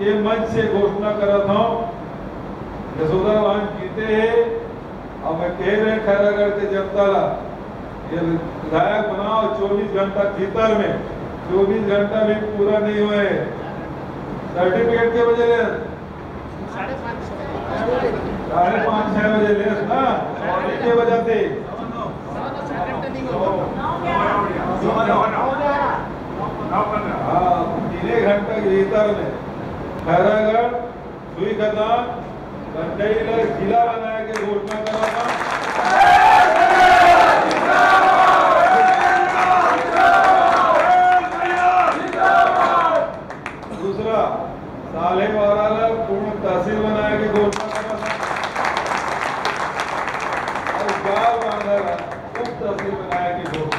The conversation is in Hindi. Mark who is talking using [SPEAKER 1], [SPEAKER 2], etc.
[SPEAKER 1] ये मंच से घोषणा कर रहा था। यशोदा वाहन जीते हैं। और मैं कह रहे हैं खैरागढ़ के जनता ये विधायक बनाओ 24 घंटा भीतर में। 24 घंटा भी पूरा नहीं हुए सर्टिफिकेट के बजे ले। साढ़े पाँच छह बजे ले ना? के बजे थे हाँ तीन घंटे के भीतर में। खैरागढ़ सुईखदान कंटेनर जिला बनाया के घोषणा करा था। दूसरा साले पूर्ण तहसील बनाया के घोषणा करा था। और गाँव बांधा उप तहसील बनाया के घोषणा